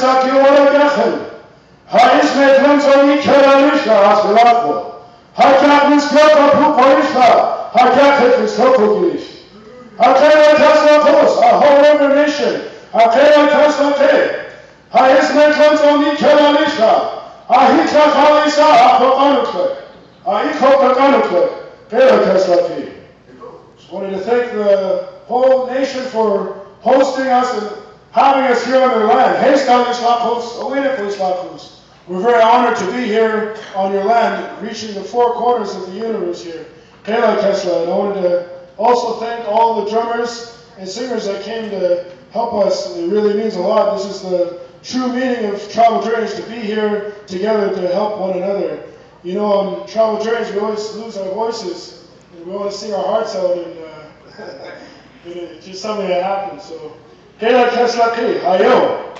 साथियों और क्या सही हर Just wanted to thank the Hoh nation for hosting us and having us here on their land. We're very honored to be here on your land, reaching the four corners of the universe here. Kayla Kesla. And I wanted to also thank all the drummers and singers that came to help us. It really means a lot. This is the true meaning of Tribal Journeys to be here together to help one another. You know, on Tribal Journeys, we always lose our voices and we want to sing our hearts out, and, uh, it's just something that happens. So, 헤라 캐슬라크에 하여